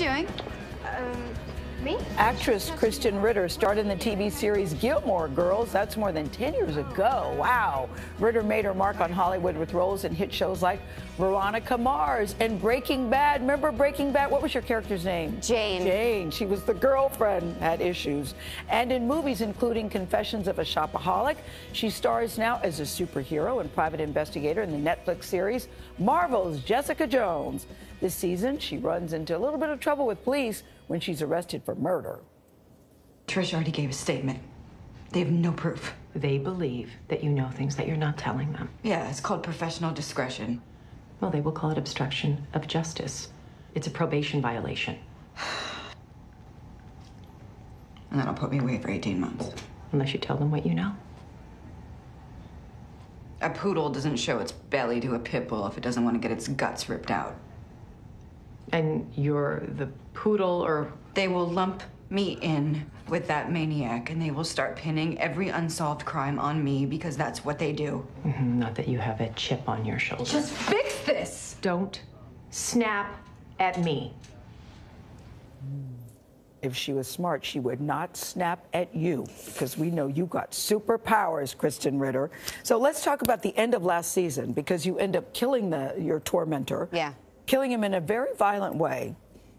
you doing? Um, me? Actress Krysten Ritter starred in the TV series Gilmore Girls. That's more than 10 years ago. Wow. Ritter made her mark on Hollywood with roles in hit shows like Veronica Mars and Breaking Bad. Remember Breaking Bad? What was your character's name? Jane. Jane. She was the girlfriend, had issues. And in movies including Confessions of a Shopaholic, she stars now as a superhero and private investigator in the Netflix series Marvel's Jessica Jones. This season, she runs into a little bit of trouble with police when she's arrested for murder. Trish already gave a statement. They have no proof. They believe that you know things that you're not telling them. Yeah, it's called professional discretion. Well, they will call it obstruction of justice. It's a probation violation. And that'll put me away for 18 months. Unless you tell them what you know. A poodle doesn't show its belly to a pit bull if it doesn't want to get its guts ripped out. And you're the poodle or. They will lump me in with that maniac and they will start pinning every unsolved crime on me because that's what they do. Mhm, Not that you have a chip on your shoulder. Just fix this! don't snap at me. If she was smart, she would not snap at you because we know you got superpowers, Krysten Ritter. So let's talk about the end of last season because you end up killing the, your tormentor. Yeah. Killing him in a very violent way.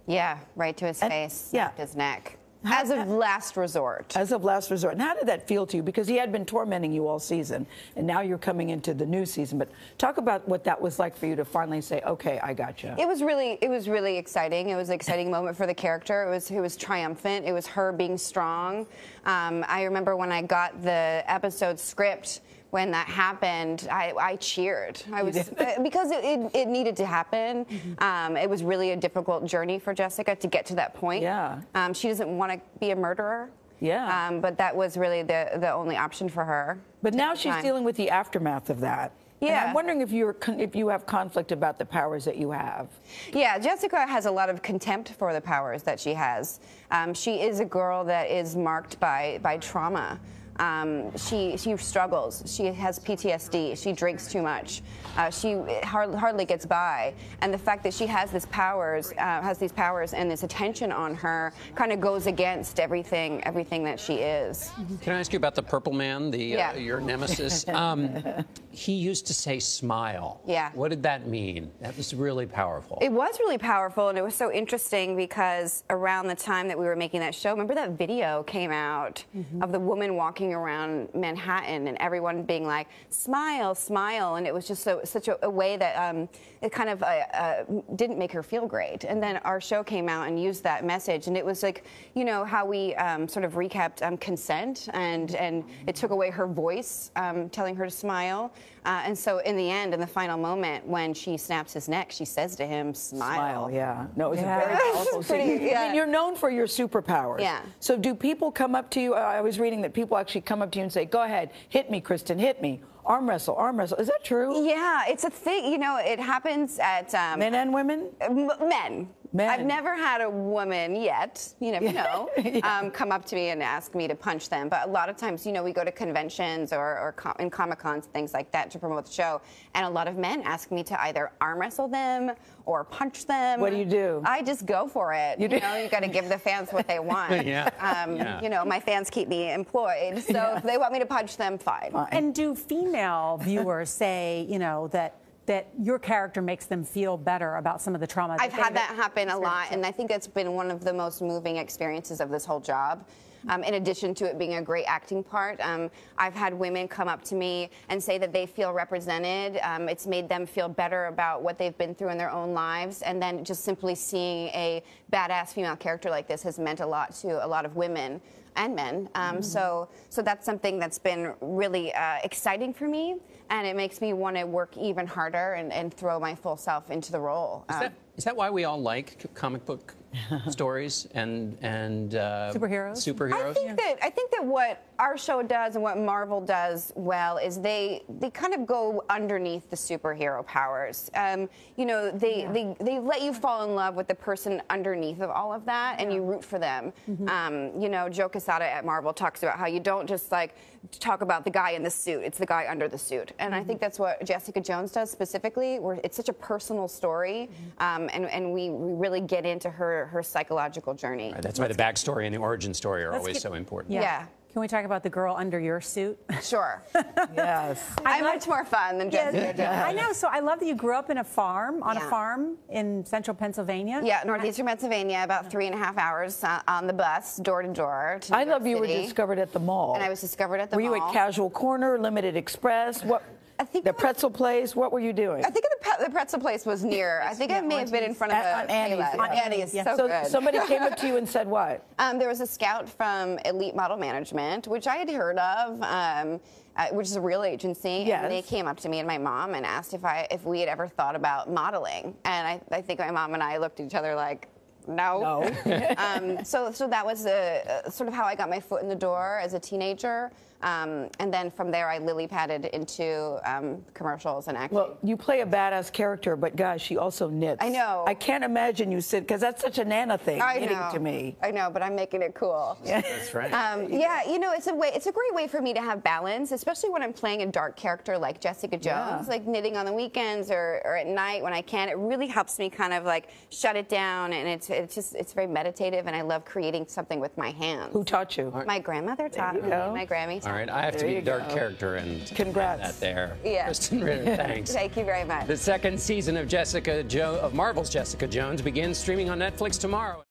Yeah, right to his And- face, yeah. his neck. How- As of last resort. As of last resort. And how did that feel to you? Because he had been tormenting you all season, and now you're coming into the new season. But talk about what that was like for you to finally say, okay, I got you. It was really, it was really exciting. It was an exciting moment for the character. It was, it was triumphant. It was her being strong. Um, I remember when I got the episode script when that happened, I, I cheered. I was uh, because it, it, it needed to happen. Um, it was really a difficult journey for Jessica to get to that point. Yeah. Um, she doesn't want to be a murderer. Yeah. Um, but that was really the the only option for her. But now she's time. dealing with the aftermath of that. And Yeah. I'm wondering if you're if you have conflict about the powers that you have. Yeah, Jessica has a lot of contempt for the powers that she has. Um, she is a girl that is marked by by trauma. Um, she she struggles. She has PTSD. She drinks too much. Uh, she hardly, hardly gets by. And the fact that she has this powers, uh, has these powers, and this attention on her, kind of goes against everything everything that she is. Can I ask you about the Purple Man, the Yeah. uh, your nemesis? Um, he used to say "smile." Yeah. What did that mean? That was really powerful. It was really powerful, and it was so interesting because around the time that we were making that show, remember that video came out of the woman walking around Manhattan and everyone being like, "Smile, smile," and it was just so such a, a way that um, it kind of uh, uh, didn't make her feel great. And then our show came out and used that message, and it was like, you know, how we um, sort of recapped um, consent, and and it took away her voice, um, telling her to smile. Uh, and so, in the end, in the final moment, when she snaps his neck, she says to him, "Smile." Smile, yeah. No, it was Yeah. a very powerful It's pretty- scene. I yeah. mean, you're known for your superpowers. Yeah. So do people come up to you? I was reading that people actually come up to you and say, "Go ahead, hit me, Krysten, hit me." Arm wrestle, arm wrestle. Is that true? Yeah, it's a thing. You know, it happens at um, Men and women? M- men. Men. I've never had a woman yet, you never know, Yeah. um, come up to me and ask me to punch them. But a lot of times, you know, we go to conventions or, or com- in Comic Cons, things like that to promote the show. And a lot of men ask me to either arm wrestle them or punch them. What do you do? I just go for it. You You, know, you got to give the fans what they want. Yeah. Um, Yeah. You know, my fans keep me employed. So if they want me to punch them, fine. And do female viewers say, you know, that that your character makes them feel better about some of the trauma? I've had that happen a lot, and I think that's been one of the most moving experiences of this whole job. Um, in addition to it being a great acting part, um, I've had women come up to me and say that they feel represented. Um, it's made them feel better about what they've been through in their own lives, and then just simply seeing a badass female character like this has meant a lot to a lot of women and men. Um, So, so that's something that's been really uh, exciting for me, and it makes me want to work even harder and, and throw my full self into the role. Um, is that why we all like comic book stories and and uh, Superheroes? Superheroes. I think that I think that what our show does and what Marvel does well is they they kind of go underneath the superhero powers. Um, you know, they, they they let you fall in love with the person underneath of all of that, and you root for them. Um, you know, Joe Quesada at Marvel talks about how you don't just like talk about the guy in the suit; it's the guy under the suit. And I think that's what Jessica Jones does specifically. Where it's such a personal story, um, and and we, we really get into her her psychological journey. That's why the backstory and the origin story are Let's always get- so important. Yeah. Can we talk about the girl under your suit? Sure. Yes. I'm much more fun than Jessica Jones. I know. So I love that you grew up in a farm, on a farm in central Pennsylvania. Yeah, northeastern Pennsylvania, about three and a half hours uh, on the bus, door to door. to I New York love you were discovered at the mall. And I was discovered at the mall. were you at Casual Corner, Limited Express? What? I think the pretzel place. What were you doing? I think the, pe- the pretzel place was near. I think I may have been in front of At- a Auntie Anne's, yeah. Auntie Anne's, Yeah. so, so good. somebody came up to you and said what? Um, there was a scout from Elite Model Management, which I had heard of, um, uh, which is a real agency. Yes. And they came up to me and my mom and asked if I if we had ever thought about modeling. And I, I think my mom and I looked at each other like, no. No. um, so so that was uh, uh, sort of how I got my foot in the door as a teenager. Um, and then from there, I lily padded into um, commercials and acting. Well, you play a badass character, but guys, she also knits. I know. I can't imagine you sit because that's such a Nana thing. I knitting know. to me. I know, but I'm making it cool. Yeah. That's right. Um, yeah, you know, it's a way. It's a great way for me to have balance, especially when I'm playing a dark character like Jessica Jones, Yeah. like knitting on the weekends or, or at night when I can. It really helps me kind of like shut it down, and it's it's just it's very meditative, and I love creating something with my hands. Who taught you? My grandmother taught you me. go. My Grammy. Taught All right. I have to be a dark go. character and Congrats. that there. Yeah. Krysten Ritter, thanks. Thank you very much. The second season of Jessica jo- of Marvel's Jessica Jones begins streaming on Netflix tomorrow.